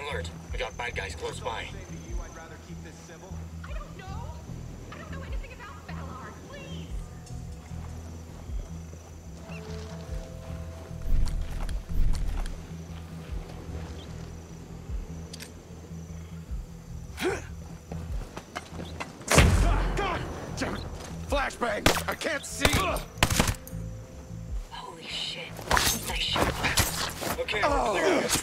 on alert. We got bad guys close by. I don't know. I don't know anything about Ballard. Please. God damn it! Flashbang! I can't see! Holy shit. Nice shot. Okay, we're oh.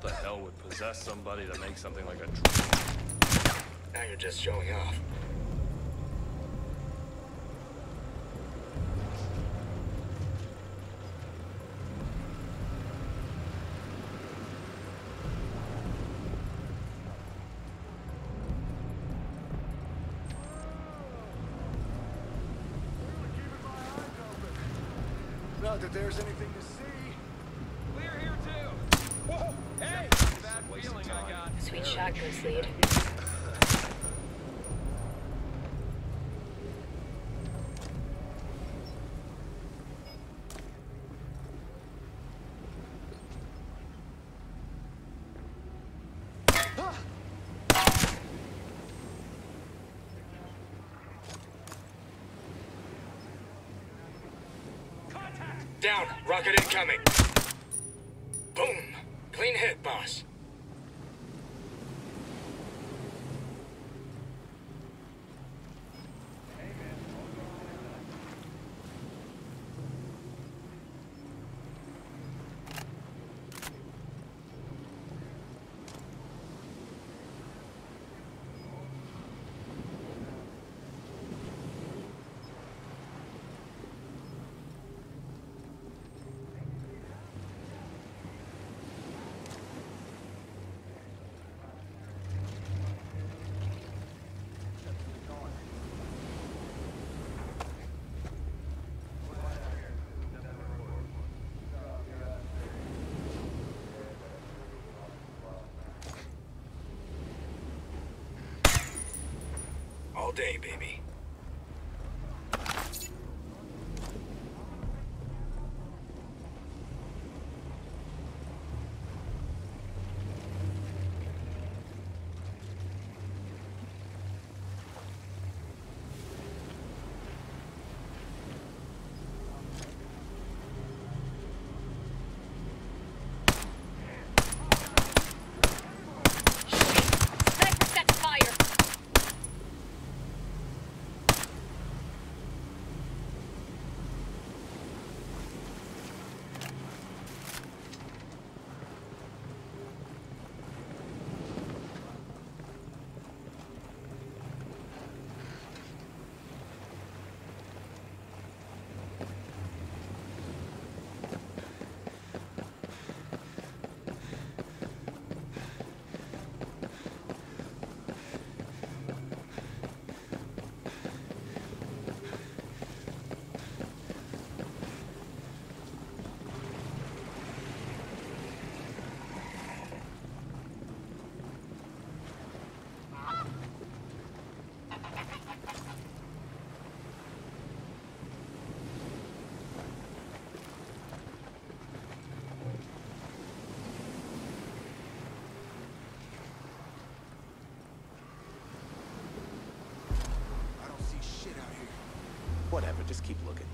Clear out. hell would possess somebody to make something like a drone? Now you're just showing off. Not that there's anything to see. Clear here too. Whoa! Hey! Bad feeling I got. Lead. Down. Rocket incoming. Boom. Clean hit, boss. All day, baby. Sniper set to fire! I don't see shit out here. Whatever, just keep looking.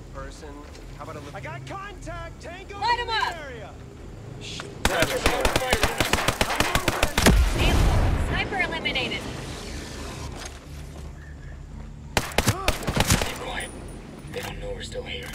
a person. How about a? I got contact! Tango Light him up! Sniper eliminated. They don't know we're still here.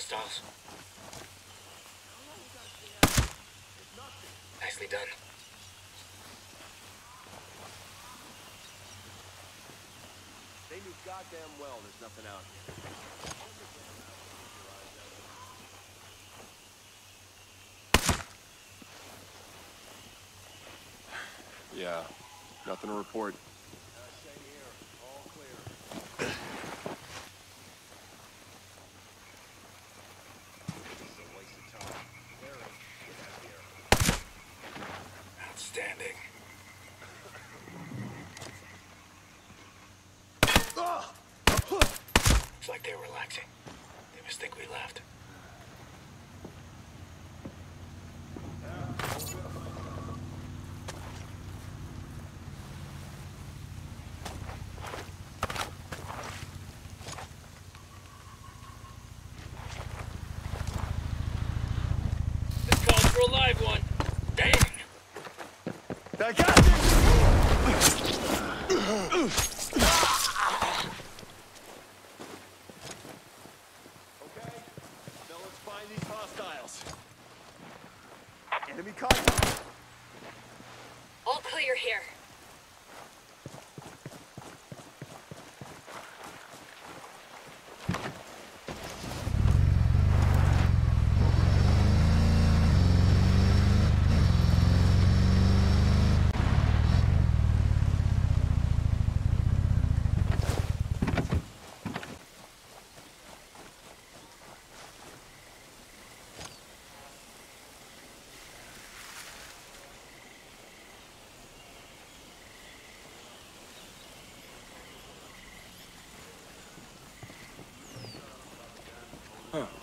Hostiles. Nicely done. They knew goddamn well there's nothing out here. Yeah, nothing to report. you're here.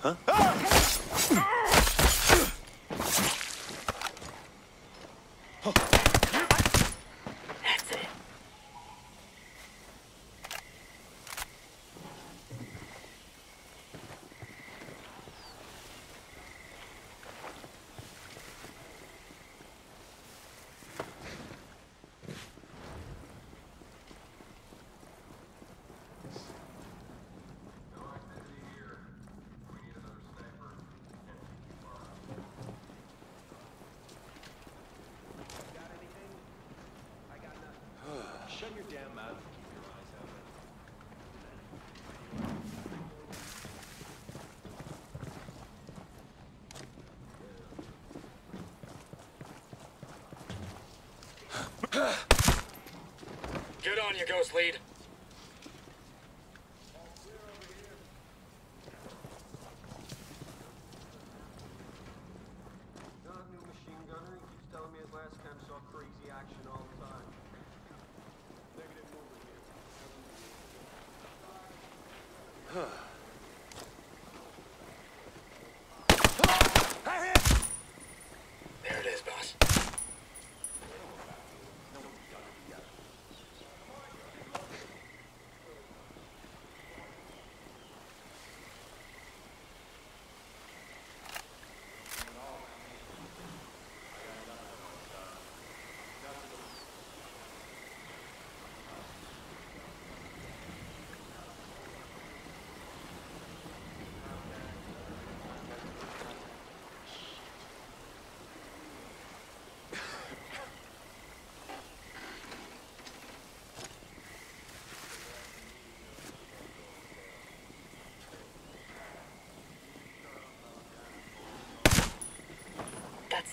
Huh? Ah! Shut your damn mouth and keep your eyes open. Good on you, Ghost Lead. Huh.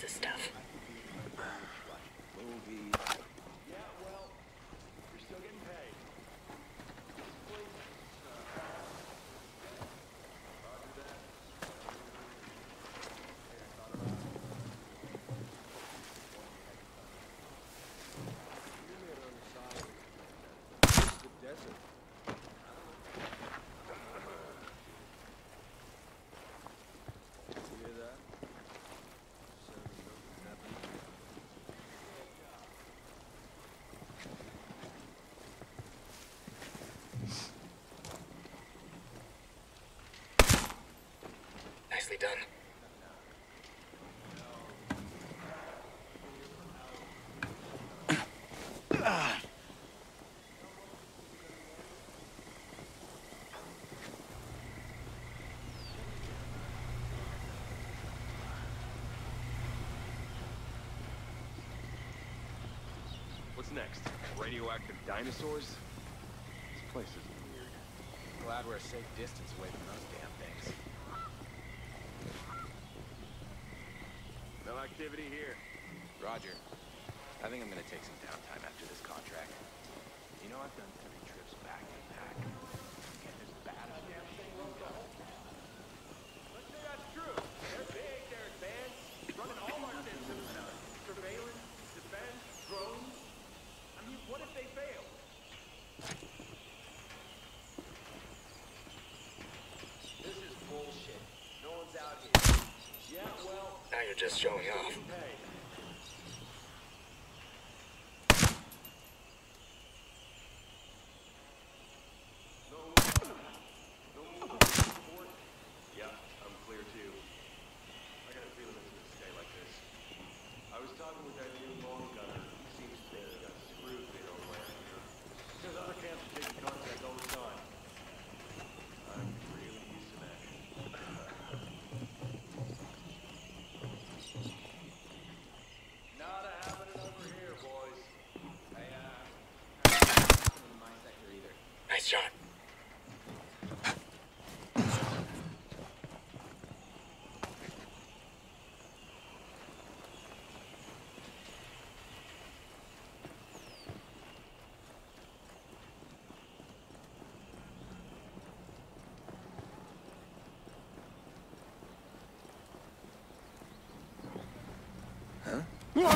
This stuff. done. What's next? Radioactive dinosaurs? This place is weird. Glad we're a safe distance away from those activity here. Roger. I think I'm gonna take some downtime after this contract. You know, I've done three trips back to back. Getting as bad as damn Let's say that's true. They're big, they're advanced, running all our systems now. Surveillance, defense, drones. I mean, what if they fail? This is bullshit. No one's out here. Now you're just showing off. hey. No move. No move. Report. Yeah, I'm clear too. I got a feeling it's gonna stay like this. I was talking with that new long gunner. He seems to think he got screwed big over last year. Says other camps are taking contact all the time. I could really use some action. Not happening over here, boys. Hey, uh, not happening in my sector either. Nice shot. If it were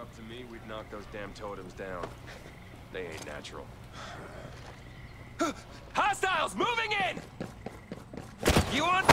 up to me, we'd knock those damn totems down. They ain't natural. Hostiles moving in! You want?